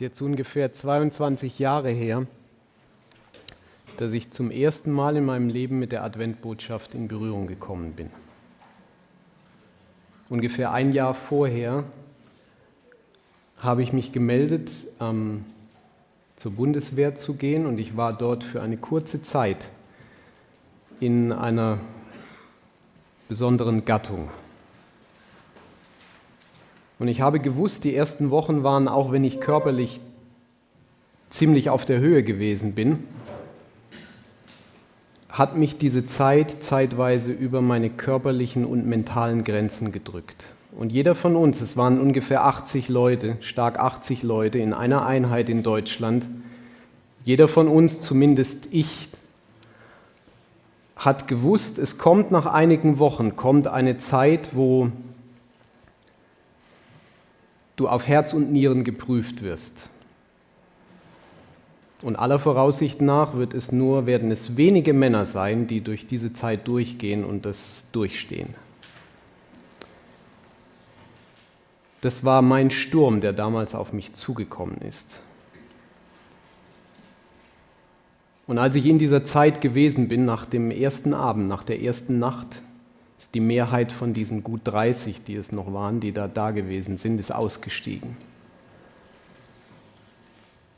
ist jetzt ungefähr 22 Jahre her, dass ich zum ersten Mal in meinem Leben mit der Adventbotschaft in Berührung gekommen bin. Ungefähr ein Jahr vorher habe ich mich gemeldet, ähm, zur Bundeswehr zu gehen und ich war dort für eine kurze Zeit in einer besonderen Gattung. Und ich habe gewusst, die ersten Wochen waren, auch wenn ich körperlich ziemlich auf der Höhe gewesen bin, hat mich diese Zeit zeitweise über meine körperlichen und mentalen Grenzen gedrückt. Und jeder von uns, es waren ungefähr 80 Leute, stark 80 Leute in einer Einheit in Deutschland, jeder von uns, zumindest ich, hat gewusst, es kommt nach einigen Wochen, kommt eine Zeit, wo du auf Herz und Nieren geprüft wirst. Und aller Voraussicht nach wird es nur, werden es wenige Männer sein, die durch diese Zeit durchgehen und das durchstehen. Das war mein Sturm, der damals auf mich zugekommen ist. Und als ich in dieser Zeit gewesen bin, nach dem ersten Abend, nach der ersten Nacht, ist die Mehrheit von diesen gut 30, die es noch waren, die da da gewesen sind, ist ausgestiegen.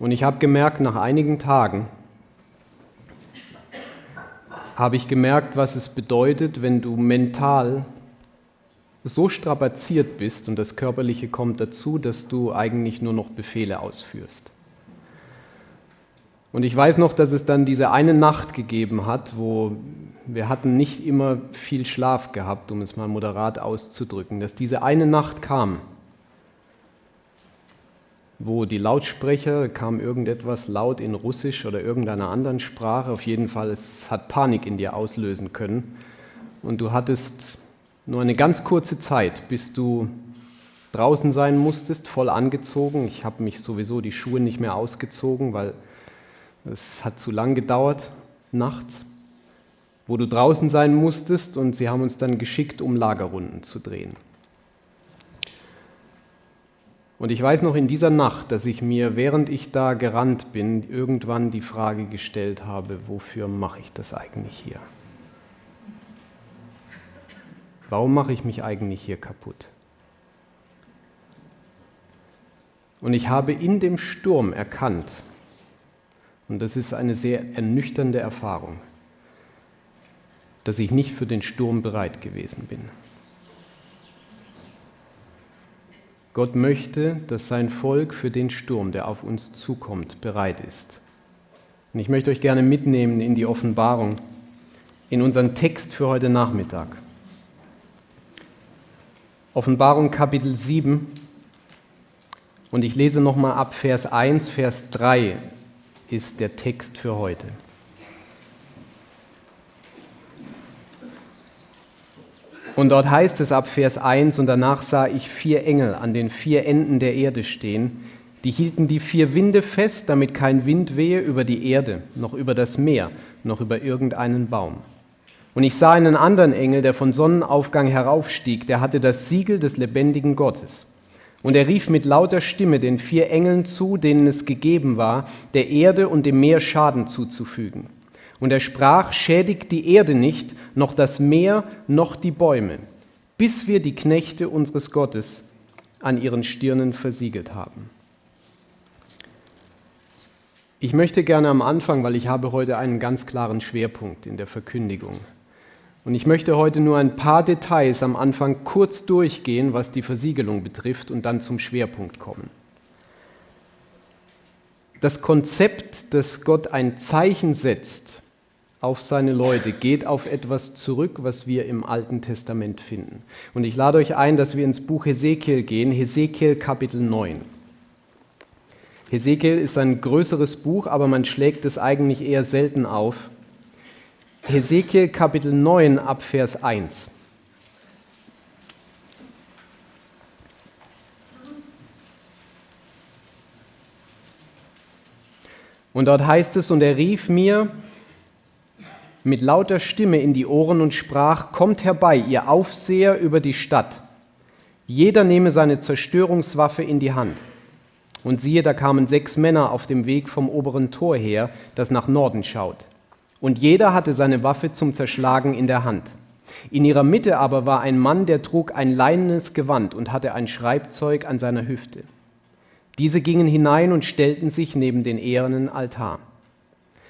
Und ich habe gemerkt, nach einigen Tagen habe ich gemerkt, was es bedeutet, wenn du mental so strapaziert bist und das Körperliche kommt dazu, dass du eigentlich nur noch Befehle ausführst. Und ich weiß noch, dass es dann diese eine Nacht gegeben hat, wo wir hatten nicht immer viel Schlaf gehabt, um es mal moderat auszudrücken, dass diese eine Nacht kam, wo die Lautsprecher kam irgendetwas laut in Russisch oder irgendeiner anderen Sprache, auf jeden Fall, es hat Panik in dir auslösen können und du hattest nur eine ganz kurze Zeit, bis du draußen sein musstest, voll angezogen. Ich habe mich sowieso die Schuhe nicht mehr ausgezogen, weil es hat zu lang gedauert nachts wo du draußen sein musstest und sie haben uns dann geschickt, um Lagerrunden zu drehen. Und ich weiß noch in dieser Nacht, dass ich mir, während ich da gerannt bin, irgendwann die Frage gestellt habe, wofür mache ich das eigentlich hier? Warum mache ich mich eigentlich hier kaputt? Und ich habe in dem Sturm erkannt, und das ist eine sehr ernüchternde Erfahrung, dass ich nicht für den Sturm bereit gewesen bin. Gott möchte, dass sein Volk für den Sturm, der auf uns zukommt, bereit ist. Und ich möchte euch gerne mitnehmen in die Offenbarung, in unseren Text für heute Nachmittag. Offenbarung Kapitel 7 und ich lese nochmal ab Vers 1, Vers 3 ist der Text für heute. Und dort heißt es ab Vers 1, und danach sah ich vier Engel an den vier Enden der Erde stehen, die hielten die vier Winde fest, damit kein Wind wehe über die Erde, noch über das Meer, noch über irgendeinen Baum. Und ich sah einen anderen Engel, der von Sonnenaufgang heraufstieg, der hatte das Siegel des lebendigen Gottes. Und er rief mit lauter Stimme den vier Engeln zu, denen es gegeben war, der Erde und dem Meer Schaden zuzufügen. Und er sprach, schädigt die Erde nicht, noch das Meer, noch die Bäume, bis wir die Knechte unseres Gottes an ihren Stirnen versiegelt haben. Ich möchte gerne am Anfang, weil ich habe heute einen ganz klaren Schwerpunkt in der Verkündigung. Und ich möchte heute nur ein paar Details am Anfang kurz durchgehen, was die Versiegelung betrifft und dann zum Schwerpunkt kommen. Das Konzept, dass Gott ein Zeichen setzt, auf seine Leute, geht auf etwas zurück, was wir im Alten Testament finden. Und ich lade euch ein, dass wir ins Buch Hesekiel gehen, Hesekiel Kapitel 9. Hesekiel ist ein größeres Buch, aber man schlägt es eigentlich eher selten auf. Hesekiel Kapitel 9 ab Vers 1. Und dort heißt es, und er rief mir, mit lauter Stimme in die Ohren und sprach, Kommt herbei, ihr Aufseher über die Stadt. Jeder nehme seine Zerstörungswaffe in die Hand. Und siehe, da kamen sechs Männer auf dem Weg vom oberen Tor her, das nach Norden schaut. Und jeder hatte seine Waffe zum Zerschlagen in der Hand. In ihrer Mitte aber war ein Mann, der trug ein leinenes Gewand und hatte ein Schreibzeug an seiner Hüfte. Diese gingen hinein und stellten sich neben den ehernen Altar.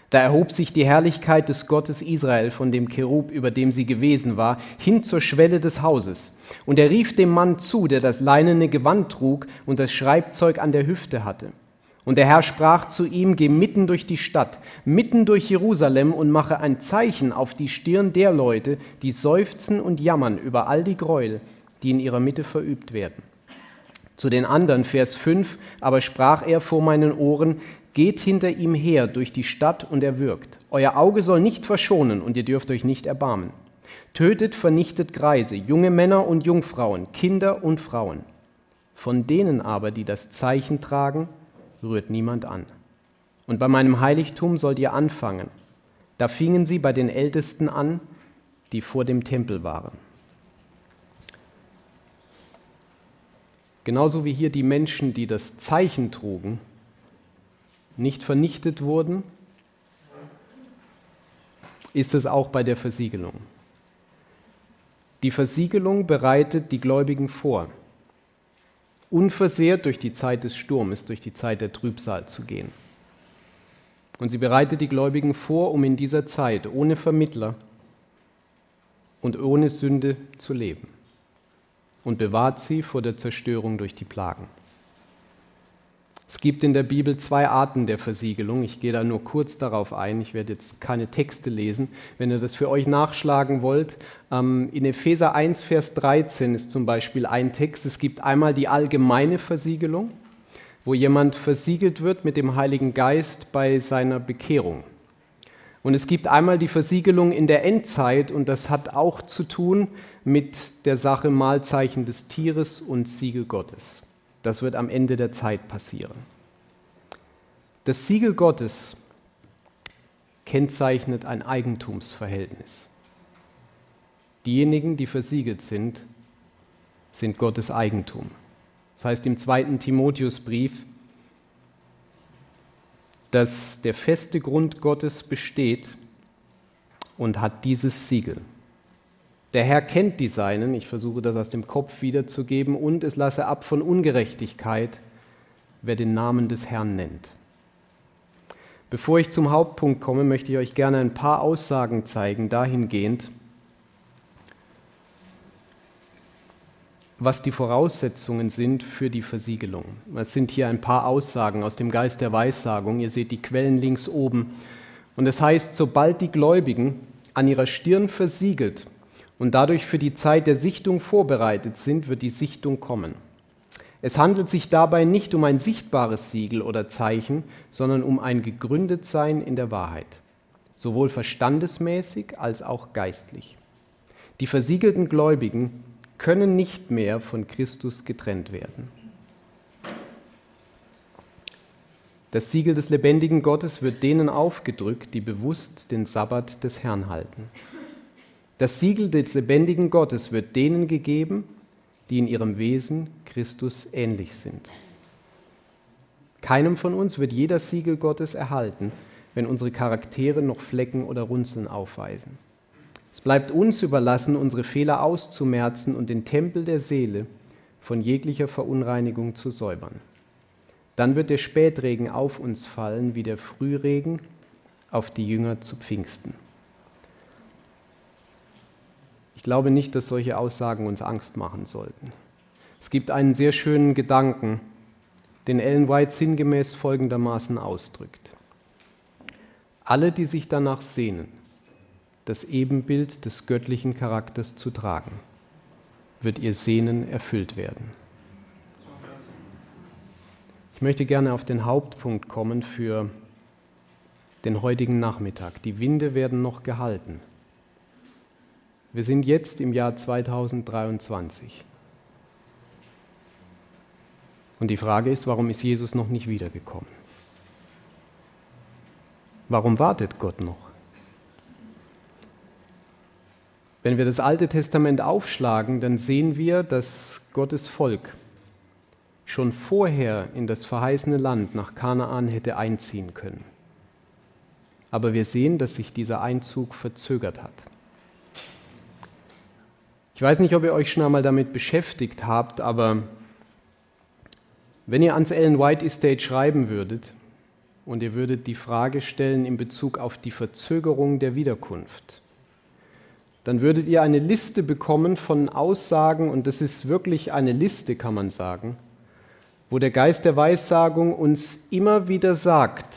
Da erhob sich die Herrlichkeit des Gottes Israel von dem Cherub, über dem sie gewesen war, hin zur Schwelle des Hauses. Und er rief dem Mann zu, der das leinene Gewand trug und das Schreibzeug an der Hüfte hatte. Und der Herr sprach zu ihm, geh mitten durch die Stadt, mitten durch Jerusalem und mache ein Zeichen auf die Stirn der Leute, die seufzen und jammern über all die Gräuel, die in ihrer Mitte verübt werden. Zu den anderen, Vers 5, aber sprach er vor meinen Ohren, Geht hinter ihm her durch die Stadt und er wirkt. Euer Auge soll nicht verschonen und ihr dürft euch nicht erbarmen. Tötet, vernichtet Greise, junge Männer und Jungfrauen, Kinder und Frauen. Von denen aber, die das Zeichen tragen, rührt niemand an. Und bei meinem Heiligtum sollt ihr anfangen. Da fingen sie bei den Ältesten an, die vor dem Tempel waren. Genauso wie hier die Menschen, die das Zeichen trugen, nicht vernichtet wurden, ist es auch bei der Versiegelung. Die Versiegelung bereitet die Gläubigen vor, unversehrt durch die Zeit des Sturmes, durch die Zeit der Trübsal zu gehen. Und sie bereitet die Gläubigen vor, um in dieser Zeit ohne Vermittler und ohne Sünde zu leben und bewahrt sie vor der Zerstörung durch die Plagen. Es gibt in der Bibel zwei Arten der Versiegelung. Ich gehe da nur kurz darauf ein. Ich werde jetzt keine Texte lesen. Wenn ihr das für euch nachschlagen wollt, ähm, in Epheser 1, Vers 13 ist zum Beispiel ein Text. Es gibt einmal die allgemeine Versiegelung, wo jemand versiegelt wird mit dem Heiligen Geist bei seiner Bekehrung. Und es gibt einmal die Versiegelung in der Endzeit und das hat auch zu tun mit der Sache Mahlzeichen des Tieres und Siegel Gottes. Das wird am Ende der Zeit passieren. Das Siegel Gottes kennzeichnet ein Eigentumsverhältnis. Diejenigen, die versiegelt sind, sind Gottes Eigentum. Das heißt im zweiten Timotheusbrief, dass der feste Grund Gottes besteht und hat dieses Siegel. Der Herr kennt die Seinen, ich versuche das aus dem Kopf wiederzugeben, und es lasse ab von Ungerechtigkeit, wer den Namen des Herrn nennt. Bevor ich zum Hauptpunkt komme, möchte ich euch gerne ein paar Aussagen zeigen, dahingehend, was die Voraussetzungen sind für die Versiegelung. Es sind hier ein paar Aussagen aus dem Geist der Weissagung. Ihr seht die Quellen links oben. Und es heißt, sobald die Gläubigen an ihrer Stirn versiegelt und dadurch für die Zeit der Sichtung vorbereitet sind, wird die Sichtung kommen. Es handelt sich dabei nicht um ein sichtbares Siegel oder Zeichen, sondern um ein Gegründetsein in der Wahrheit, sowohl verstandesmäßig als auch geistlich. Die versiegelten Gläubigen können nicht mehr von Christus getrennt werden. Das Siegel des lebendigen Gottes wird denen aufgedrückt, die bewusst den Sabbat des Herrn halten. Das Siegel des lebendigen Gottes wird denen gegeben, die in ihrem Wesen Christus ähnlich sind. Keinem von uns wird jeder Siegel Gottes erhalten, wenn unsere Charaktere noch Flecken oder Runzeln aufweisen. Es bleibt uns überlassen, unsere Fehler auszumerzen und den Tempel der Seele von jeglicher Verunreinigung zu säubern. Dann wird der Spätregen auf uns fallen wie der Frühregen auf die Jünger zu Pfingsten. Ich glaube nicht, dass solche Aussagen uns Angst machen sollten. Es gibt einen sehr schönen Gedanken, den Ellen White sinngemäß folgendermaßen ausdrückt. Alle, die sich danach sehnen, das Ebenbild des göttlichen Charakters zu tragen, wird ihr Sehnen erfüllt werden. Ich möchte gerne auf den Hauptpunkt kommen für den heutigen Nachmittag. Die Winde werden noch gehalten. Wir sind jetzt im Jahr 2023. Und die Frage ist, warum ist Jesus noch nicht wiedergekommen? Warum wartet Gott noch? Wenn wir das Alte Testament aufschlagen, dann sehen wir, dass Gottes Volk schon vorher in das verheißene Land nach Kanaan hätte einziehen können. Aber wir sehen, dass sich dieser Einzug verzögert hat. Ich weiß nicht, ob ihr euch schon einmal damit beschäftigt habt, aber wenn ihr ans Ellen White Estate schreiben würdet und ihr würdet die Frage stellen in Bezug auf die Verzögerung der Wiederkunft, dann würdet ihr eine Liste bekommen von Aussagen, und das ist wirklich eine Liste, kann man sagen, wo der Geist der Weissagung uns immer wieder sagt,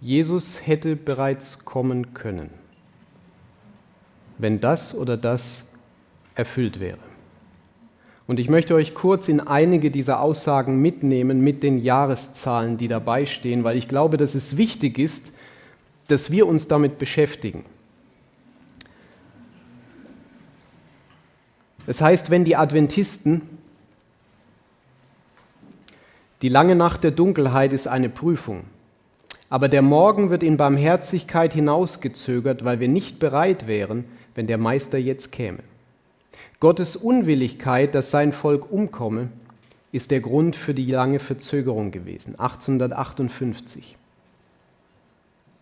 Jesus hätte bereits kommen können, wenn das oder das erfüllt wäre. Und ich möchte euch kurz in einige dieser Aussagen mitnehmen mit den Jahreszahlen, die dabei stehen, weil ich glaube, dass es wichtig ist, dass wir uns damit beschäftigen. Es heißt, wenn die Adventisten, die lange Nacht der Dunkelheit ist eine Prüfung, aber der Morgen wird in Barmherzigkeit hinausgezögert, weil wir nicht bereit wären, wenn der Meister jetzt käme. Gottes Unwilligkeit, dass sein Volk umkomme, ist der Grund für die lange Verzögerung gewesen, 1858.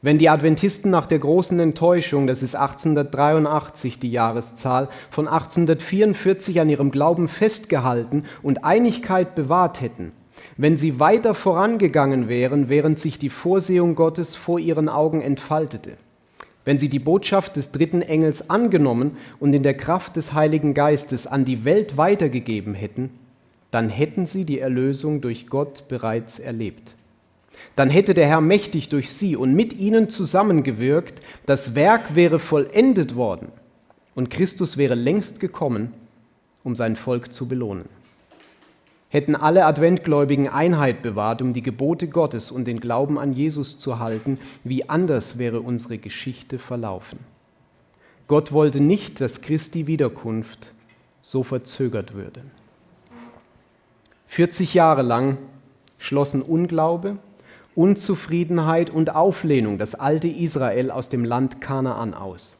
Wenn die Adventisten nach der großen Enttäuschung, das ist 1883 die Jahreszahl, von 1844 an ihrem Glauben festgehalten und Einigkeit bewahrt hätten, wenn sie weiter vorangegangen wären, während sich die Vorsehung Gottes vor ihren Augen entfaltete, wenn sie die Botschaft des dritten Engels angenommen und in der Kraft des Heiligen Geistes an die Welt weitergegeben hätten, dann hätten sie die Erlösung durch Gott bereits erlebt. Dann hätte der Herr mächtig durch sie und mit ihnen zusammengewirkt, das Werk wäre vollendet worden und Christus wäre längst gekommen, um sein Volk zu belohnen hätten alle Adventgläubigen Einheit bewahrt, um die Gebote Gottes und den Glauben an Jesus zu halten, wie anders wäre unsere Geschichte verlaufen. Gott wollte nicht, dass Christi Wiederkunft so verzögert würde. 40 Jahre lang schlossen Unglaube, Unzufriedenheit und Auflehnung das alte Israel aus dem Land Kanaan aus.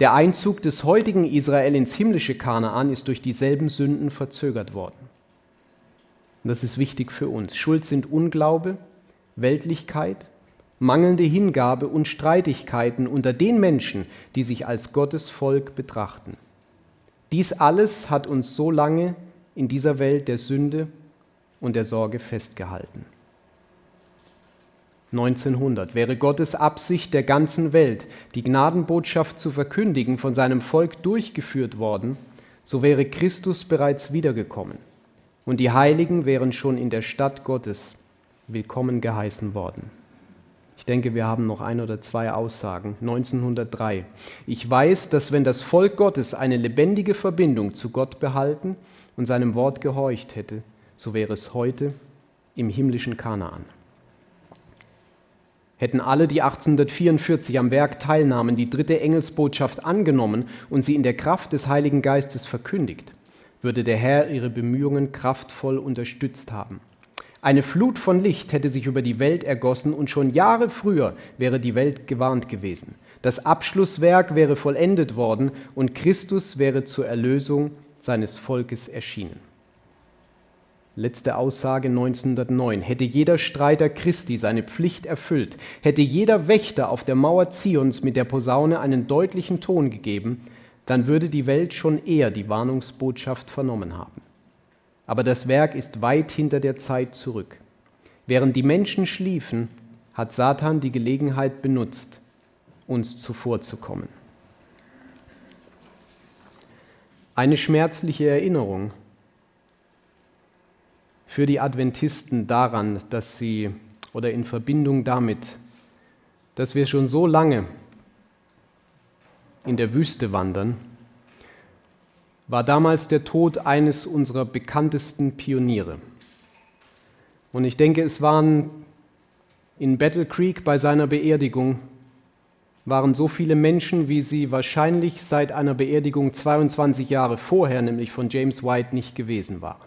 Der Einzug des heutigen Israel ins himmlische Kanaan ist durch dieselben Sünden verzögert worden. Und das ist wichtig für uns. Schuld sind Unglaube, Weltlichkeit, mangelnde Hingabe und Streitigkeiten unter den Menschen, die sich als Gottes Volk betrachten. Dies alles hat uns so lange in dieser Welt der Sünde und der Sorge festgehalten. 1900 wäre Gottes Absicht der ganzen Welt, die Gnadenbotschaft zu verkündigen, von seinem Volk durchgeführt worden, so wäre Christus bereits wiedergekommen und die Heiligen wären schon in der Stadt Gottes willkommen geheißen worden. Ich denke, wir haben noch ein oder zwei Aussagen. 1903. Ich weiß, dass wenn das Volk Gottes eine lebendige Verbindung zu Gott behalten und seinem Wort gehorcht hätte, so wäre es heute im himmlischen Kanaan. Hätten alle, die 1844 am Werk teilnahmen, die dritte Engelsbotschaft angenommen und sie in der Kraft des Heiligen Geistes verkündigt, würde der Herr ihre Bemühungen kraftvoll unterstützt haben. Eine Flut von Licht hätte sich über die Welt ergossen und schon Jahre früher wäre die Welt gewarnt gewesen. Das Abschlusswerk wäre vollendet worden und Christus wäre zur Erlösung seines Volkes erschienen. Letzte Aussage 1909. Hätte jeder Streiter Christi seine Pflicht erfüllt, hätte jeder Wächter auf der Mauer Zions mit der Posaune einen deutlichen Ton gegeben, dann würde die Welt schon eher die Warnungsbotschaft vernommen haben. Aber das Werk ist weit hinter der Zeit zurück. Während die Menschen schliefen, hat Satan die Gelegenheit benutzt, uns zuvorzukommen. Eine schmerzliche Erinnerung für die Adventisten daran, dass sie oder in Verbindung damit, dass wir schon so lange in der Wüste wandern, war damals der Tod eines unserer bekanntesten Pioniere. Und ich denke, es waren in Battle Creek bei seiner Beerdigung waren so viele Menschen, wie sie wahrscheinlich seit einer Beerdigung 22 Jahre vorher, nämlich von James White, nicht gewesen waren.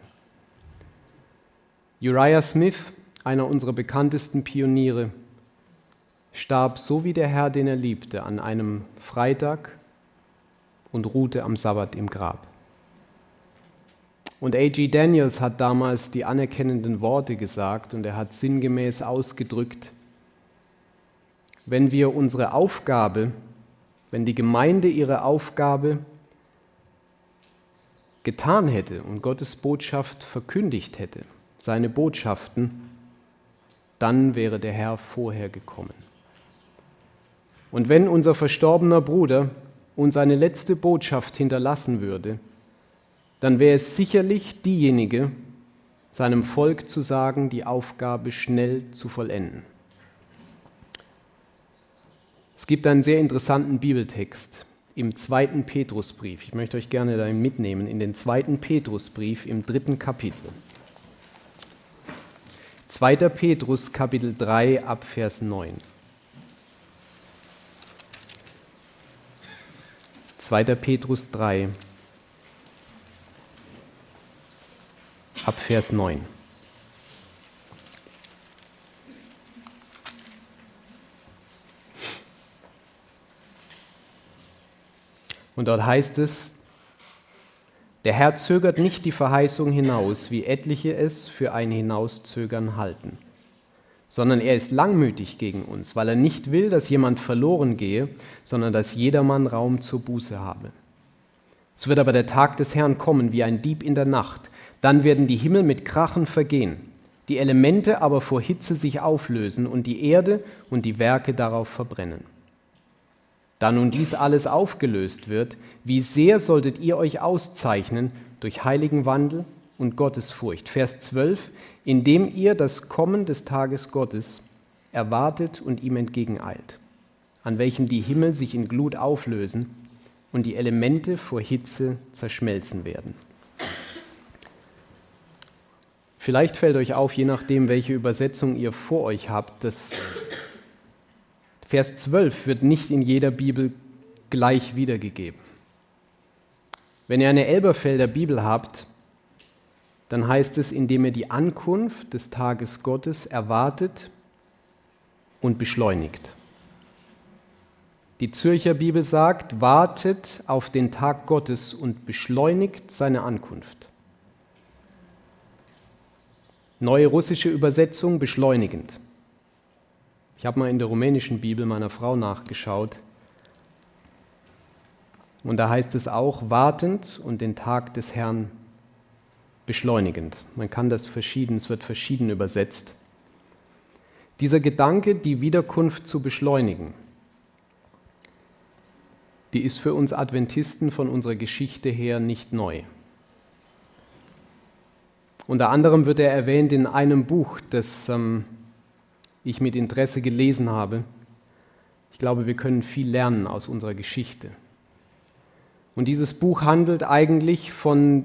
Uriah Smith, einer unserer bekanntesten Pioniere, starb so wie der Herr, den er liebte, an einem Freitag und ruhte am Sabbat im Grab. Und A.G. Daniels hat damals die anerkennenden Worte gesagt und er hat sinngemäß ausgedrückt, wenn wir unsere Aufgabe, wenn die Gemeinde ihre Aufgabe getan hätte und Gottes Botschaft verkündigt hätte, seine Botschaften, dann wäre der Herr vorher gekommen. Und wenn unser verstorbener Bruder uns eine letzte Botschaft hinterlassen würde, dann wäre es sicherlich diejenige, seinem Volk zu sagen, die Aufgabe schnell zu vollenden. Es gibt einen sehr interessanten Bibeltext im zweiten Petrusbrief. Ich möchte euch gerne dahin mitnehmen, in den zweiten Petrusbrief im dritten Kapitel. 2. Petrus Kapitel 3 ab Vers 9. 2. Petrus 3 ab Vers 9. Und dort heißt es, der Herr zögert nicht die Verheißung hinaus, wie etliche es für ein Hinauszögern halten, sondern er ist langmütig gegen uns, weil er nicht will, dass jemand verloren gehe, sondern dass jedermann Raum zur Buße habe. Es wird aber der Tag des Herrn kommen wie ein Dieb in der Nacht, dann werden die Himmel mit Krachen vergehen, die Elemente aber vor Hitze sich auflösen und die Erde und die Werke darauf verbrennen. Da nun dies alles aufgelöst wird, wie sehr solltet ihr euch auszeichnen durch heiligen Wandel und Gottesfurcht. Vers 12, indem ihr das Kommen des Tages Gottes erwartet und ihm entgegeneilt, an welchem die Himmel sich in Glut auflösen und die Elemente vor Hitze zerschmelzen werden. Vielleicht fällt euch auf, je nachdem, welche Übersetzung ihr vor euch habt, dass Vers 12 wird nicht in jeder Bibel gleich wiedergegeben. Wenn ihr eine Elberfelder Bibel habt, dann heißt es, indem ihr die Ankunft des Tages Gottes erwartet und beschleunigt. Die Zürcher Bibel sagt, wartet auf den Tag Gottes und beschleunigt seine Ankunft. Neue russische Übersetzung beschleunigend. Ich habe mal in der rumänischen Bibel meiner Frau nachgeschaut. Und da heißt es auch, wartend und den Tag des Herrn beschleunigend. Man kann das verschieden, es wird verschieden übersetzt. Dieser Gedanke, die Wiederkunft zu beschleunigen, die ist für uns Adventisten von unserer Geschichte her nicht neu. Unter anderem wird er erwähnt in einem Buch, das ähm, ich mit Interesse gelesen habe. Ich glaube, wir können viel lernen aus unserer Geschichte. Und dieses Buch handelt eigentlich von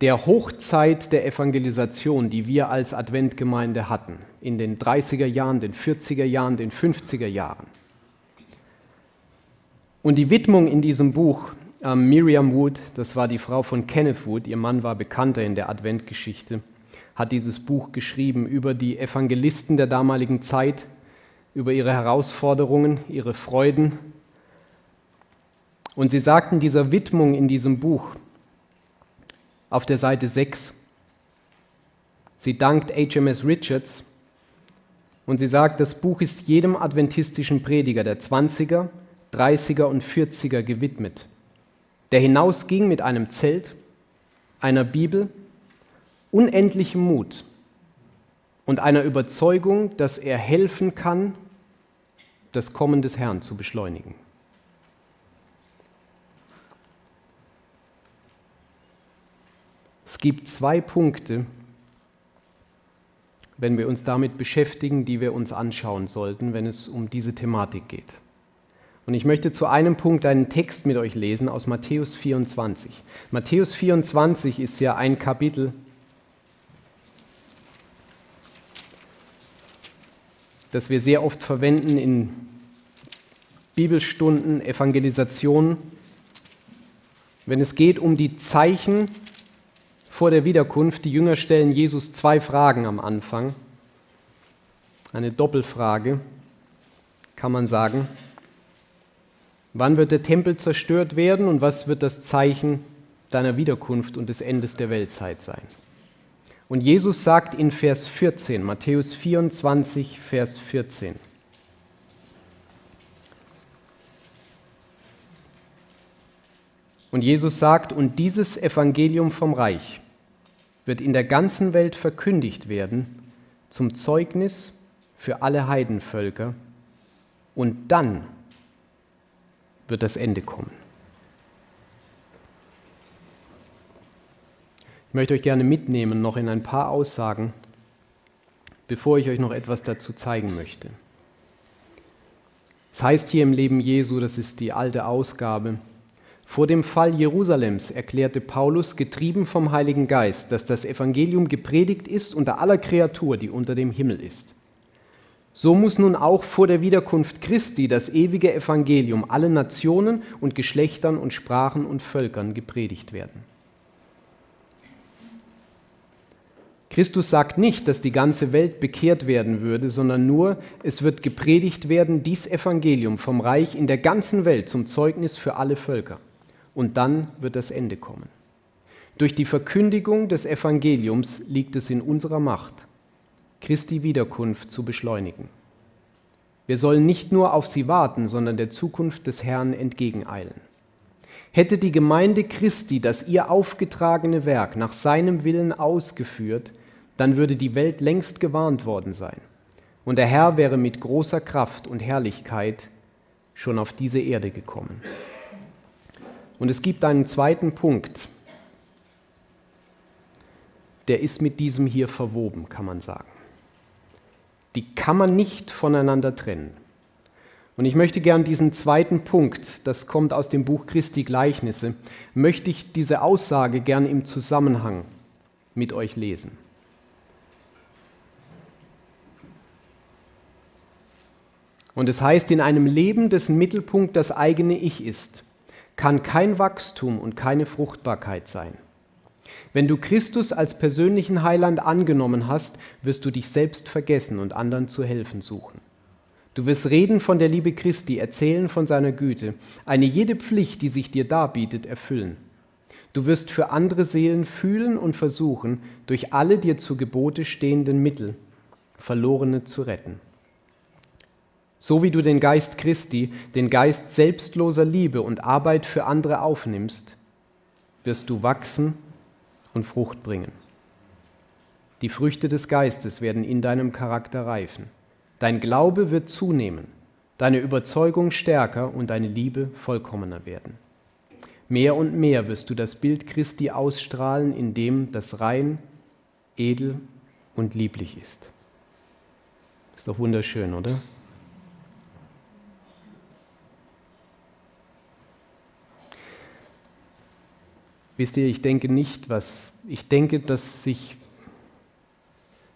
der Hochzeit der Evangelisation, die wir als Adventgemeinde hatten, in den 30er Jahren, den 40er Jahren, den 50er Jahren. Und die Widmung in diesem Buch ähm, Miriam Wood, das war die Frau von Kenneth Wood, ihr Mann war bekannter in der Adventgeschichte, hat dieses Buch geschrieben über die Evangelisten der damaligen Zeit, über ihre Herausforderungen, ihre Freuden. Und sie sagten dieser Widmung in diesem Buch auf der Seite 6, sie dankt HMS Richards und sie sagt, das Buch ist jedem adventistischen Prediger der 20er, 30er und 40er gewidmet der hinausging mit einem Zelt, einer Bibel, unendlichem Mut und einer Überzeugung, dass er helfen kann, das Kommen des Herrn zu beschleunigen. Es gibt zwei Punkte, wenn wir uns damit beschäftigen, die wir uns anschauen sollten, wenn es um diese Thematik geht. Und ich möchte zu einem Punkt einen Text mit euch lesen aus Matthäus 24. Matthäus 24 ist ja ein Kapitel, das wir sehr oft verwenden in Bibelstunden, Evangelisationen, wenn es geht um die Zeichen vor der Wiederkunft. Die Jünger stellen Jesus zwei Fragen am Anfang. Eine Doppelfrage, kann man sagen. Wann wird der Tempel zerstört werden und was wird das Zeichen deiner Wiederkunft und des Endes der Weltzeit sein. Und Jesus sagt in Vers 14, Matthäus 24, Vers 14, Und Jesus sagt, und dieses Evangelium vom Reich wird in der ganzen Welt verkündigt werden zum Zeugnis für alle Heidenvölker, und dann wird das Ende kommen. Ich möchte euch gerne mitnehmen noch in ein paar Aussagen, bevor ich euch noch etwas dazu zeigen möchte. Es heißt hier im Leben Jesu, das ist die alte Ausgabe, vor dem Fall Jerusalems erklärte Paulus, getrieben vom Heiligen Geist, dass das Evangelium gepredigt ist unter aller Kreatur, die unter dem Himmel ist. So muss nun auch vor der Wiederkunft Christi das ewige Evangelium allen Nationen und Geschlechtern und Sprachen und Völkern gepredigt werden. Christus sagt nicht, dass die ganze Welt bekehrt werden würde, sondern nur, es wird gepredigt werden, dies Evangelium vom Reich in der ganzen Welt zum Zeugnis für alle Völker und dann wird das Ende kommen. Durch die Verkündigung des Evangeliums liegt es in unserer Macht, Christi Wiederkunft zu beschleunigen. Wir sollen nicht nur auf sie warten, sondern der Zukunft des Herrn entgegeneilen. Hätte die Gemeinde Christi das ihr aufgetragene Werk nach seinem Willen ausgeführt, dann würde die Welt längst gewarnt worden sein. Und der Herr wäre mit großer Kraft und Herrlichkeit schon auf diese Erde gekommen. Und es gibt einen zweiten Punkt, der ist mit diesem hier verwoben, kann man sagen. Die kann man nicht voneinander trennen. Und ich möchte gern diesen zweiten Punkt, das kommt aus dem Buch Christi Gleichnisse, möchte ich diese Aussage gern im Zusammenhang mit euch lesen. Und es heißt, in einem Leben, dessen Mittelpunkt das eigene Ich ist, kann kein Wachstum und keine Fruchtbarkeit sein. Wenn du Christus als persönlichen Heiland angenommen hast, wirst du dich selbst vergessen und anderen zu helfen suchen. Du wirst reden von der Liebe Christi, erzählen von seiner Güte, eine jede Pflicht, die sich dir darbietet, erfüllen. Du wirst für andere Seelen fühlen und versuchen, durch alle dir zu Gebote stehenden Mittel Verlorene zu retten. So wie du den Geist Christi, den Geist selbstloser Liebe und Arbeit für andere aufnimmst, wirst du wachsen und Frucht bringen. Die Früchte des Geistes werden in deinem Charakter reifen. Dein Glaube wird zunehmen, deine Überzeugung stärker und deine Liebe vollkommener werden. Mehr und mehr wirst du das Bild Christi ausstrahlen, in dem das rein, edel und lieblich ist. Ist doch wunderschön, oder? Wisst ihr, ich denke nicht, was, ich denke, dass sich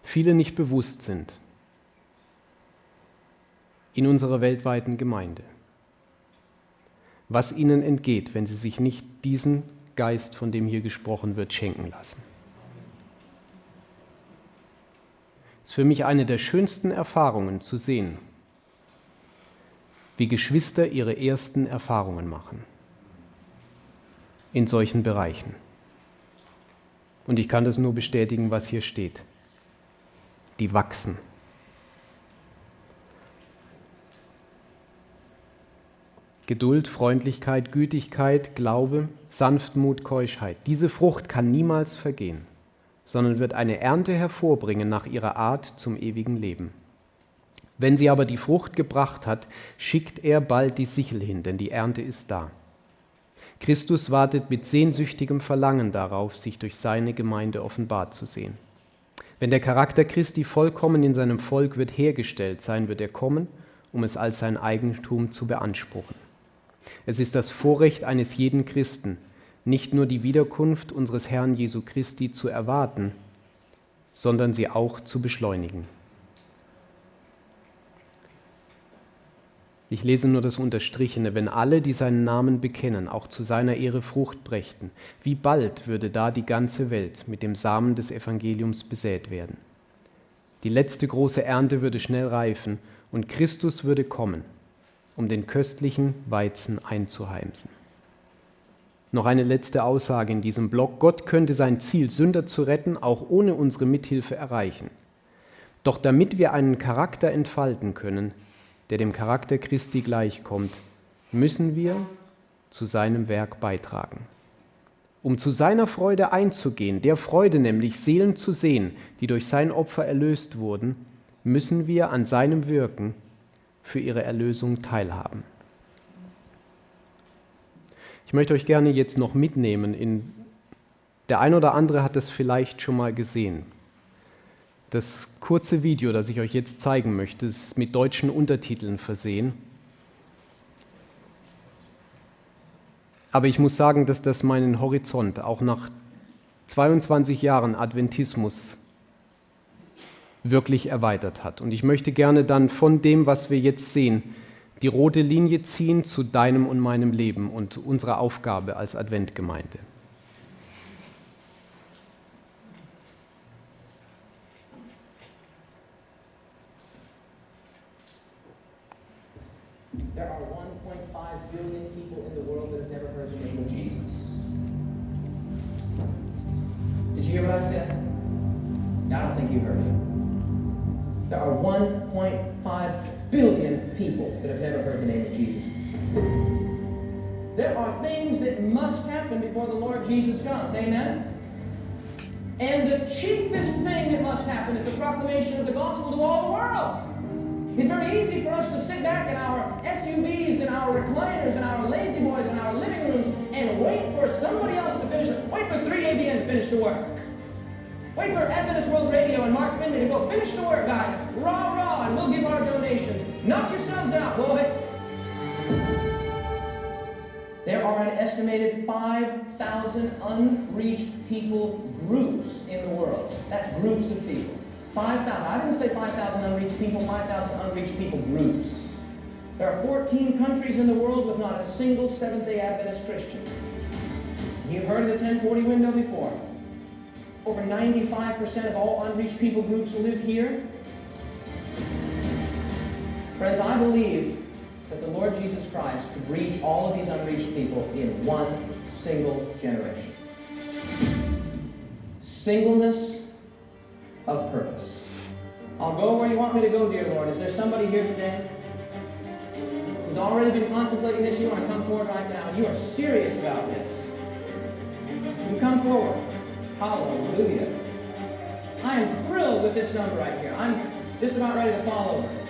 viele nicht bewusst sind in unserer weltweiten Gemeinde, was ihnen entgeht, wenn sie sich nicht diesen Geist, von dem hier gesprochen wird, schenken lassen. Es ist für mich eine der schönsten Erfahrungen zu sehen, wie Geschwister ihre ersten Erfahrungen machen in solchen Bereichen. Und ich kann das nur bestätigen, was hier steht. Die wachsen. Geduld, Freundlichkeit, Gütigkeit, Glaube, Sanftmut, Keuschheit. Diese Frucht kann niemals vergehen, sondern wird eine Ernte hervorbringen nach ihrer Art zum ewigen Leben. Wenn sie aber die Frucht gebracht hat, schickt er bald die Sichel hin, denn die Ernte ist da. Christus wartet mit sehnsüchtigem Verlangen darauf, sich durch seine Gemeinde offenbart zu sehen. Wenn der Charakter Christi vollkommen in seinem Volk wird hergestellt sein, wird er kommen, um es als sein Eigentum zu beanspruchen. Es ist das Vorrecht eines jeden Christen, nicht nur die Wiederkunft unseres Herrn Jesu Christi zu erwarten, sondern sie auch zu beschleunigen. Ich lese nur das Unterstrichene, wenn alle, die seinen Namen bekennen, auch zu seiner Ehre Frucht brächten, wie bald würde da die ganze Welt mit dem Samen des Evangeliums besät werden. Die letzte große Ernte würde schnell reifen und Christus würde kommen, um den köstlichen Weizen einzuheimsen. Noch eine letzte Aussage in diesem Blog. Gott könnte sein Ziel, Sünder zu retten, auch ohne unsere Mithilfe erreichen. Doch damit wir einen Charakter entfalten können, der dem Charakter Christi gleichkommt, müssen wir zu seinem Werk beitragen. Um zu seiner Freude einzugehen, der Freude nämlich, Seelen zu sehen, die durch sein Opfer erlöst wurden, müssen wir an seinem Wirken für ihre Erlösung teilhaben. Ich möchte euch gerne jetzt noch mitnehmen in der ein oder andere hat es vielleicht schon mal gesehen. Das kurze Video, das ich euch jetzt zeigen möchte, ist mit deutschen Untertiteln versehen. Aber ich muss sagen, dass das meinen Horizont auch nach 22 Jahren Adventismus wirklich erweitert hat. Und ich möchte gerne dann von dem, was wir jetzt sehen, die rote Linie ziehen zu deinem und meinem Leben und unserer Aufgabe als Adventgemeinde. There are 1.5 billion people in the world that have never heard the name of Jesus. Did you hear what I said? I don't think you heard it. There are 1.5 billion people that have never heard the name of Jesus. There are things that must happen before the Lord Jesus comes. Amen? And the chiefest thing that must happen is the proclamation of the gospel to all the world. It's very easy for us to sit back in our SUVs and our recliners and our lazy boys and our living rooms and wait for somebody else to finish it. Wait for 3ABN to finish the work. Wait for Adventist World Radio and Mark Finley to go, finish the work, guys. Rah, rah, and we'll give our donations. Knock yourselves out, boys. There are an estimated 5,000 unreached people groups in the world. That's groups of people. 5,000. I didn't say 5,000 unreached people, 5,000 unreached people groups. There are 14 countries in the world with not a single Seventh-day Adventist Christian. You've heard of the 1040 window before. Over 95% of all unreached people groups live here. Friends, I believe that the Lord Jesus Christ could reach all of these unreached people in one single generation. Singleness of purpose. I'll go where you want me to go, dear Lord. Is there somebody here today who's already been contemplating this? You want to come forward right now. You are serious about this. You come forward. Hallelujah. I am thrilled with this number right here. I'm just about ready to fall over.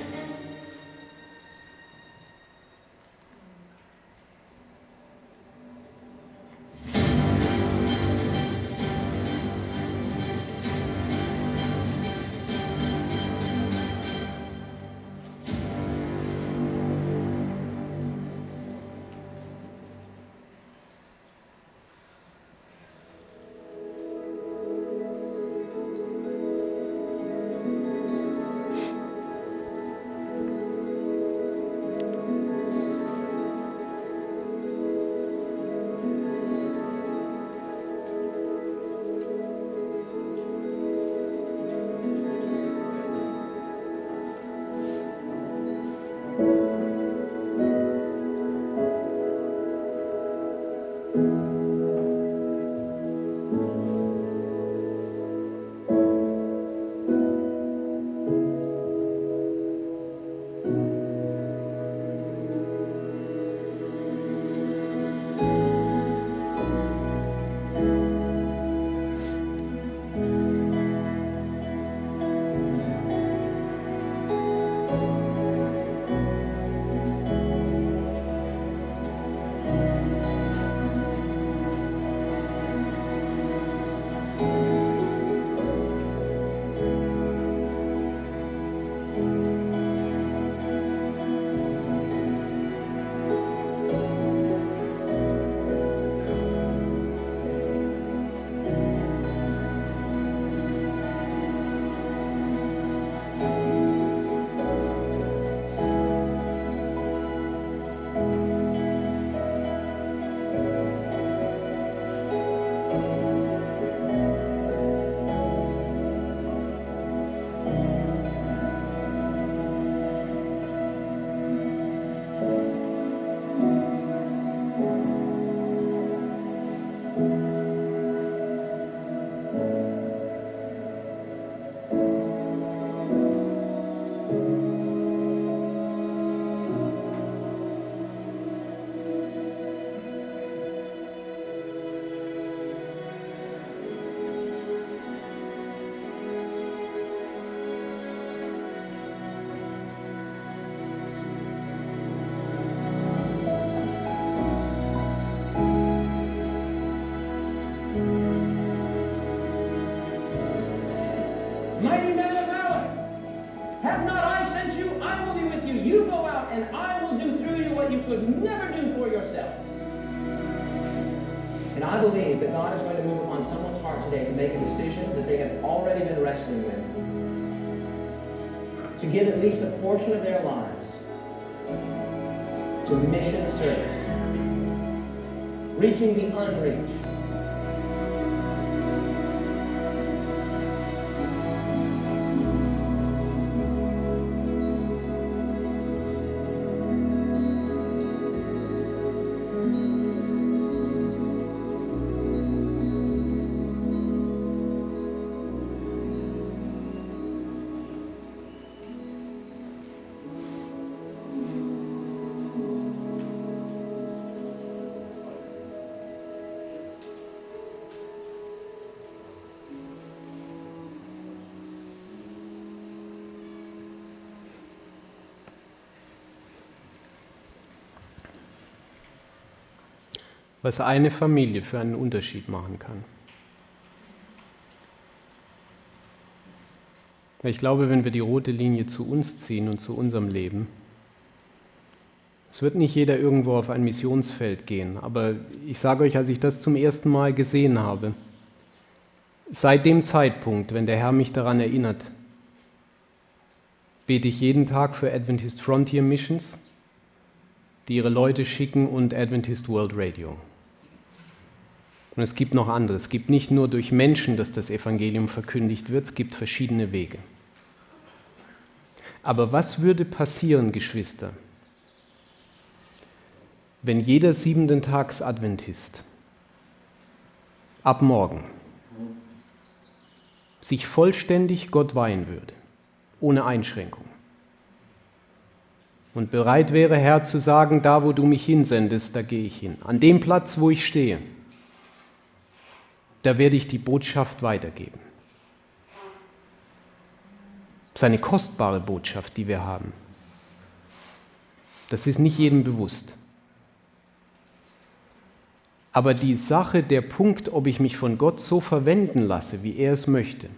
To give at least a portion of their lives to mission service, reaching the unreached. Was eine Familie für einen Unterschied machen kann. Ich glaube, wenn wir die rote Linie zu uns ziehen und zu unserem Leben, es wird nicht jeder irgendwo auf ein Missionsfeld gehen, aber ich sage euch, als ich das zum ersten Mal gesehen habe, seit dem Zeitpunkt, wenn der Herr mich daran erinnert, bete ich jeden Tag für Adventist Frontier Missions, die ihre Leute schicken und Adventist World Radio. Und es gibt noch andere. Es gibt nicht nur durch Menschen, dass das Evangelium verkündigt wird, es gibt verschiedene Wege. Aber was würde passieren, Geschwister, wenn jeder siebenten Tags Adventist ab morgen sich vollständig Gott weihen würde, ohne Einschränkung, und bereit wäre, Herr, zu sagen, da wo du mich hinsendest, da gehe ich hin, an dem Platz, wo ich stehe, da werde ich die Botschaft weitergeben. Das ist eine kostbare Botschaft, die wir haben. Das ist nicht jedem bewusst. Aber die Sache, der Punkt, ob ich mich von Gott so verwenden lasse, wie er es möchte,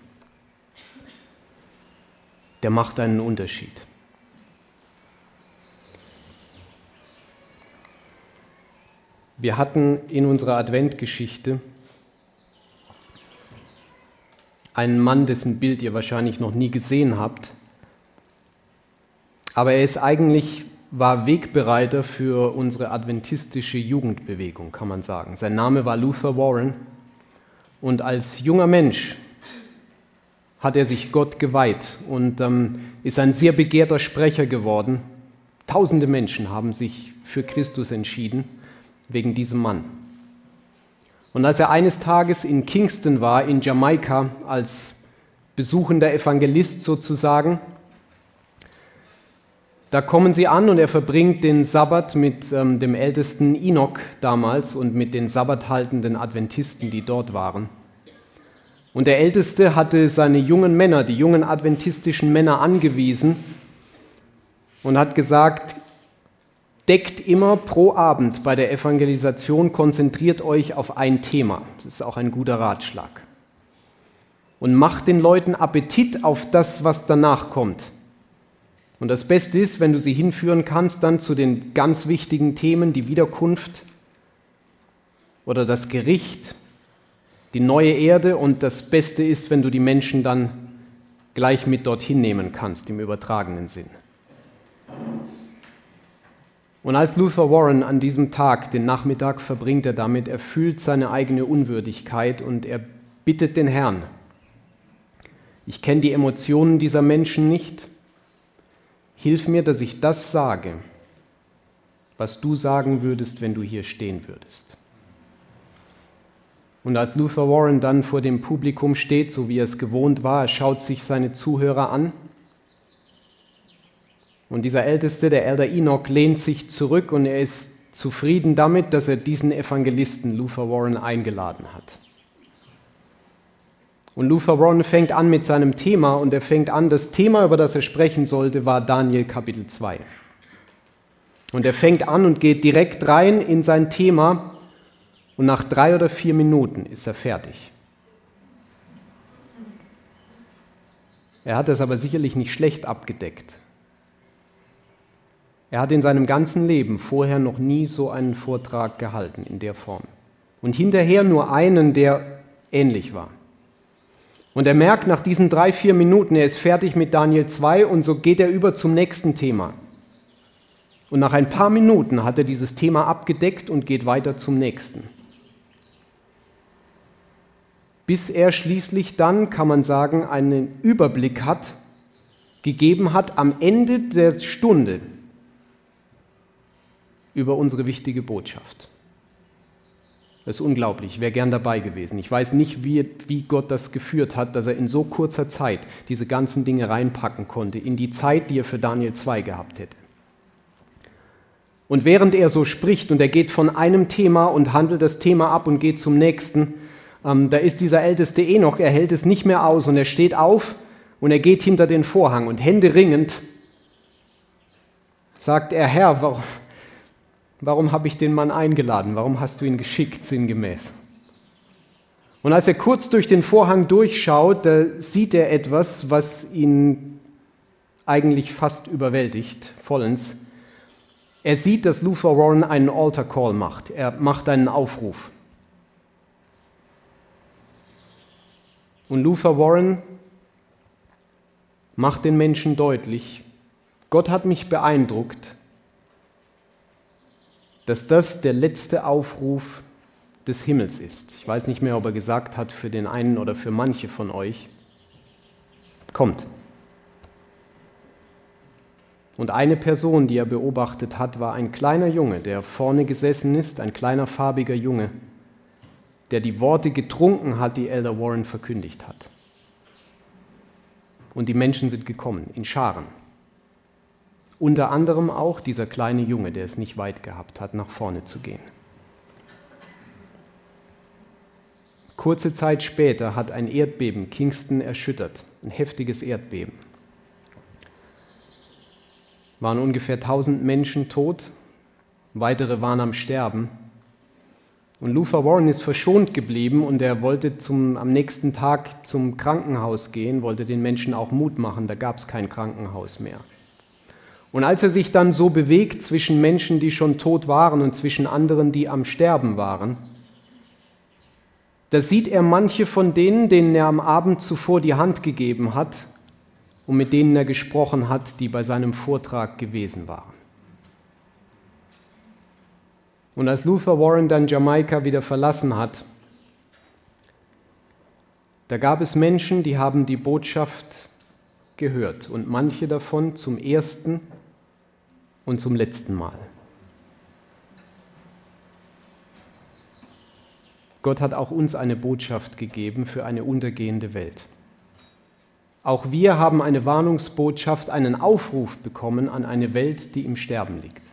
der macht einen Unterschied. Wir hatten in unserer Adventgeschichte einen Mann, dessen Bild ihr wahrscheinlich noch nie gesehen habt. Aber er ist eigentlich, war Wegbereiter für unsere adventistische Jugendbewegung, kann man sagen. Sein Name war Luther Warren und als junger Mensch hat er sich Gott geweiht und ähm, ist ein sehr begehrter Sprecher geworden. Tausende Menschen haben sich für Christus entschieden wegen diesem Mann. Und als er eines Tages in Kingston war, in Jamaika, als besuchender Evangelist sozusagen, da kommen sie an und er verbringt den Sabbat mit ähm, dem ältesten Enoch damals und mit den sabbathaltenden Adventisten, die dort waren. Und der Älteste hatte seine jungen Männer, die jungen adventistischen Männer angewiesen und hat gesagt, deckt immer pro Abend bei der Evangelisation, konzentriert euch auf ein Thema. Das ist auch ein guter Ratschlag. Und macht den Leuten Appetit auf das, was danach kommt. Und das Beste ist, wenn du sie hinführen kannst, dann zu den ganz wichtigen Themen, die Wiederkunft oder das Gericht, die neue Erde. Und das Beste ist, wenn du die Menschen dann gleich mit dorthin nehmen kannst, im übertragenen Sinn. Und als Luther Warren an diesem Tag, den Nachmittag, verbringt er damit, er fühlt seine eigene Unwürdigkeit und er bittet den Herrn. Ich kenne die Emotionen dieser Menschen nicht. Hilf mir, dass ich das sage, was du sagen würdest, wenn du hier stehen würdest. Und als Luther Warren dann vor dem Publikum steht, so wie er es gewohnt war, er schaut sich seine Zuhörer an und dieser Älteste, der Elder Enoch, lehnt sich zurück und er ist zufrieden damit, dass er diesen Evangelisten Luther Warren eingeladen hat. Und Luther Warren fängt an mit seinem Thema und er fängt an, das Thema, über das er sprechen sollte, war Daniel Kapitel 2. Und er fängt an und geht direkt rein in sein Thema und nach drei oder vier Minuten ist er fertig. Er hat das aber sicherlich nicht schlecht abgedeckt. Er hat in seinem ganzen Leben vorher noch nie so einen Vortrag gehalten in der Form. Und hinterher nur einen, der ähnlich war. Und er merkt nach diesen drei, vier Minuten, er ist fertig mit Daniel 2 und so geht er über zum nächsten Thema. Und nach ein paar Minuten hat er dieses Thema abgedeckt und geht weiter zum nächsten. Bis er schließlich dann, kann man sagen, einen Überblick hat, gegeben hat am Ende der Stunde über unsere wichtige Botschaft. Das ist unglaublich, ich wäre gern dabei gewesen. Ich weiß nicht, wie, wie Gott das geführt hat, dass er in so kurzer Zeit diese ganzen Dinge reinpacken konnte, in die Zeit, die er für Daniel 2 gehabt hätte. Und während er so spricht und er geht von einem Thema und handelt das Thema ab und geht zum nächsten, ähm, da ist dieser älteste Enoch, er hält es nicht mehr aus und er steht auf und er geht hinter den Vorhang und händeringend sagt er, Herr, warum, warum habe ich den Mann eingeladen? Warum hast du ihn geschickt, sinngemäß? Und als er kurz durch den Vorhang durchschaut, da sieht er etwas, was ihn eigentlich fast überwältigt, vollends. Er sieht, dass Luther Warren einen Altar Call macht. Er macht einen Aufruf. Und Luther Warren macht den Menschen deutlich, Gott hat mich beeindruckt, dass das der letzte Aufruf des Himmels ist. Ich weiß nicht mehr, ob er gesagt hat für den einen oder für manche von euch. Kommt. Und eine Person, die er beobachtet hat, war ein kleiner Junge, der vorne gesessen ist, ein kleiner farbiger Junge, der die Worte getrunken hat, die Elder Warren verkündigt hat. Und die Menschen sind gekommen, in Scharen. Unter anderem auch dieser kleine Junge, der es nicht weit gehabt hat, nach vorne zu gehen. Kurze Zeit später hat ein Erdbeben Kingston erschüttert, ein heftiges Erdbeben. Waren ungefähr 1000 Menschen tot, weitere waren am Sterben. Und Luther Warren ist verschont geblieben und er wollte zum, am nächsten Tag zum Krankenhaus gehen, wollte den Menschen auch Mut machen, da gab es kein Krankenhaus mehr. Und als er sich dann so bewegt zwischen Menschen, die schon tot waren und zwischen anderen, die am Sterben waren, da sieht er manche von denen, denen er am Abend zuvor die Hand gegeben hat und mit denen er gesprochen hat, die bei seinem Vortrag gewesen waren. Und als Luther Warren dann Jamaika wieder verlassen hat, da gab es Menschen, die haben die Botschaft gehört und manche davon zum ersten und zum letzten Mal. Gott hat auch uns eine Botschaft gegeben für eine untergehende Welt. Auch wir haben eine Warnungsbotschaft, einen Aufruf bekommen an eine Welt, die im Sterben liegt.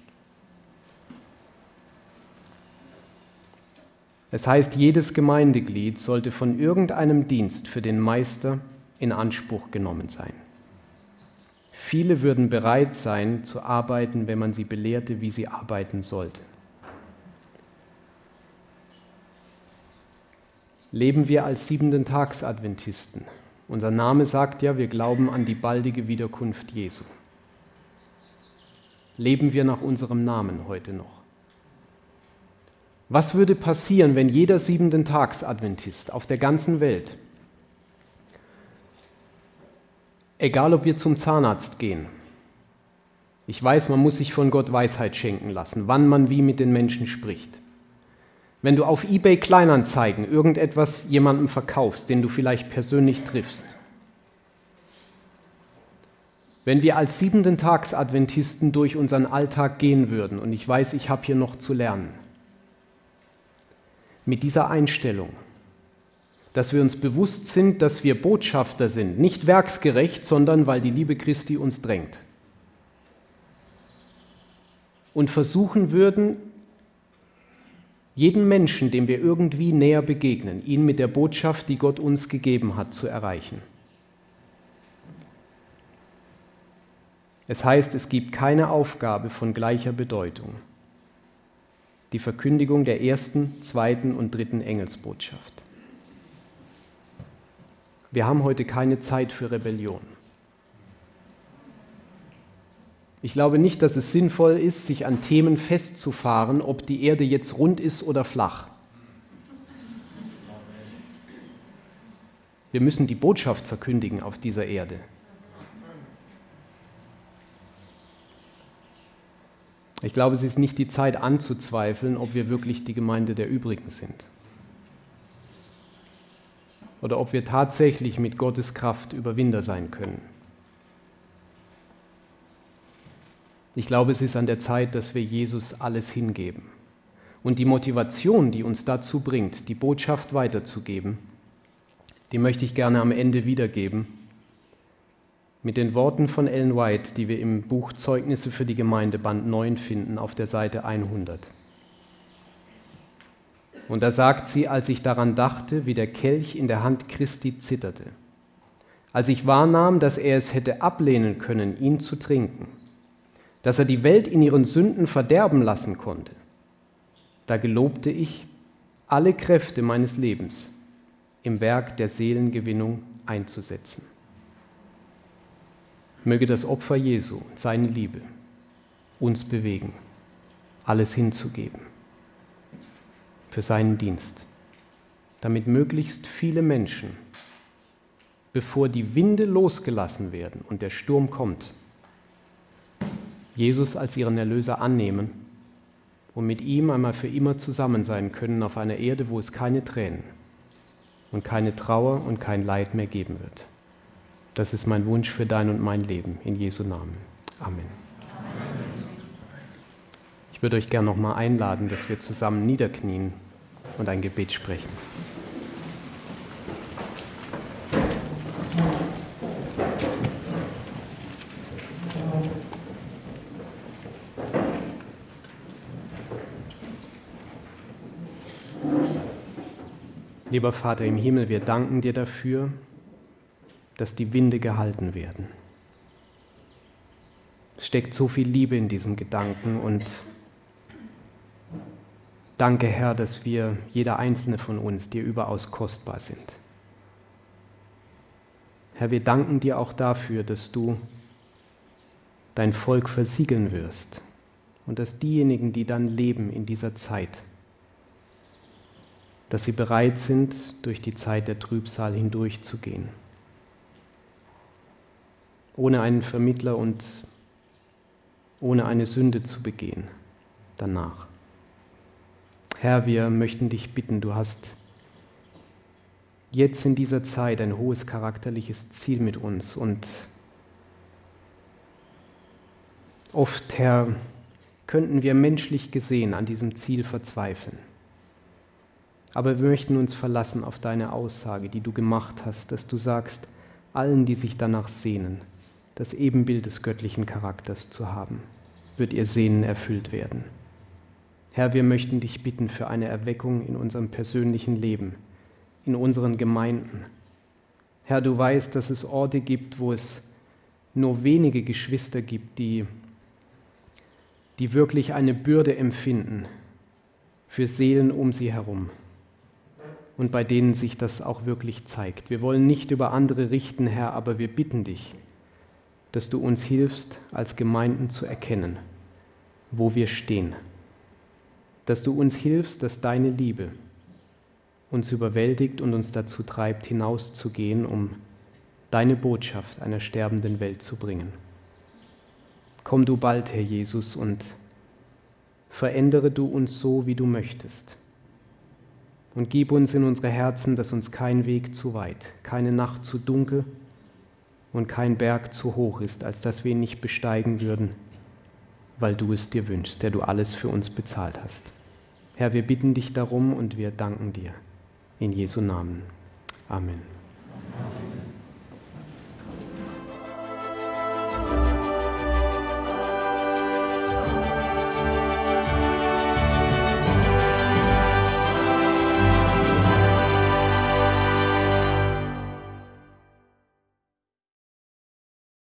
Es heißt, jedes Gemeindeglied sollte von irgendeinem Dienst für den Meister in Anspruch genommen sein. Viele würden bereit sein zu arbeiten, wenn man sie belehrte, wie sie arbeiten sollte. Leben wir als siebenten Tagsadventisten. Unser Name sagt ja, wir glauben an die baldige Wiederkunft Jesu. Leben wir nach unserem Namen heute noch? Was würde passieren, wenn jeder siebenten Tagsadventist auf der ganzen Welt egal ob wir zum Zahnarzt gehen. Ich weiß, man muss sich von Gott Weisheit schenken lassen, wann man wie mit den Menschen spricht. Wenn du auf eBay Kleinanzeigen irgendetwas jemandem verkaufst, den du vielleicht persönlich triffst. Wenn wir als siebenten Tagsadventisten durch unseren Alltag gehen würden, und ich weiß, ich habe hier noch zu lernen, mit dieser Einstellung, dass wir uns bewusst sind, dass wir Botschafter sind, nicht werksgerecht, sondern weil die Liebe Christi uns drängt. Und versuchen würden, jeden Menschen, dem wir irgendwie näher begegnen, ihn mit der Botschaft, die Gott uns gegeben hat, zu erreichen. Es heißt, es gibt keine Aufgabe von gleicher Bedeutung. Die Verkündigung der ersten, zweiten und dritten Engelsbotschaft. Wir haben heute keine Zeit für Rebellion. Ich glaube nicht, dass es sinnvoll ist, sich an Themen festzufahren, ob die Erde jetzt rund ist oder flach. Wir müssen die Botschaft verkündigen auf dieser Erde. Ich glaube, es ist nicht die Zeit anzuzweifeln, ob wir wirklich die Gemeinde der Übrigen sind. Oder ob wir tatsächlich mit Gottes Kraft Überwinder sein können. Ich glaube, es ist an der Zeit, dass wir Jesus alles hingeben. Und die Motivation, die uns dazu bringt, die Botschaft weiterzugeben, die möchte ich gerne am Ende wiedergeben mit den Worten von Ellen White, die wir im Buch Zeugnisse für die Gemeinde Band 9 finden, auf der Seite 100. Und da sagt sie, als ich daran dachte, wie der Kelch in der Hand Christi zitterte, als ich wahrnahm, dass er es hätte ablehnen können, ihn zu trinken, dass er die Welt in ihren Sünden verderben lassen konnte, da gelobte ich, alle Kräfte meines Lebens im Werk der Seelengewinnung einzusetzen. Möge das Opfer Jesu, seine Liebe, uns bewegen, alles hinzugeben für seinen Dienst, damit möglichst viele Menschen, bevor die Winde losgelassen werden und der Sturm kommt, Jesus als ihren Erlöser annehmen und mit ihm einmal für immer zusammen sein können auf einer Erde, wo es keine Tränen und keine Trauer und kein Leid mehr geben wird. Das ist mein Wunsch für dein und mein Leben. In Jesu Namen. Amen. Ich würde euch gerne nochmal einladen, dass wir zusammen niederknien und ein Gebet sprechen. Lieber Vater im Himmel, wir danken dir dafür, dass die Winde gehalten werden. Es steckt so viel Liebe in diesem Gedanken und danke Herr, dass wir, jeder einzelne von uns, dir überaus kostbar sind. Herr, wir danken dir auch dafür, dass du dein Volk versiegeln wirst und dass diejenigen, die dann leben in dieser Zeit, dass sie bereit sind, durch die Zeit der Trübsal hindurchzugehen ohne einen Vermittler und ohne eine Sünde zu begehen danach. Herr, wir möchten dich bitten, du hast jetzt in dieser Zeit ein hohes charakterliches Ziel mit uns und oft, Herr, könnten wir menschlich gesehen an diesem Ziel verzweifeln. Aber wir möchten uns verlassen auf deine Aussage, die du gemacht hast, dass du sagst, allen, die sich danach sehnen, das Ebenbild des göttlichen Charakters zu haben, wird ihr Sehnen erfüllt werden. Herr, wir möchten dich bitten für eine Erweckung in unserem persönlichen Leben, in unseren Gemeinden. Herr, du weißt, dass es Orte gibt, wo es nur wenige Geschwister gibt, die, die wirklich eine Bürde empfinden für Seelen um sie herum und bei denen sich das auch wirklich zeigt. Wir wollen nicht über andere richten, Herr, aber wir bitten dich, dass du uns hilfst, als Gemeinden zu erkennen, wo wir stehen. Dass du uns hilfst, dass deine Liebe uns überwältigt und uns dazu treibt, hinauszugehen, um deine Botschaft einer sterbenden Welt zu bringen. Komm du bald, Herr Jesus, und verändere du uns so, wie du möchtest. Und gib uns in unsere Herzen, dass uns kein Weg zu weit, keine Nacht zu dunkel, und kein Berg zu hoch ist, als dass wir ihn nicht besteigen würden, weil du es dir wünschst, der du alles für uns bezahlt hast. Herr, wir bitten dich darum und wir danken dir. In Jesu Namen. Amen. Amen.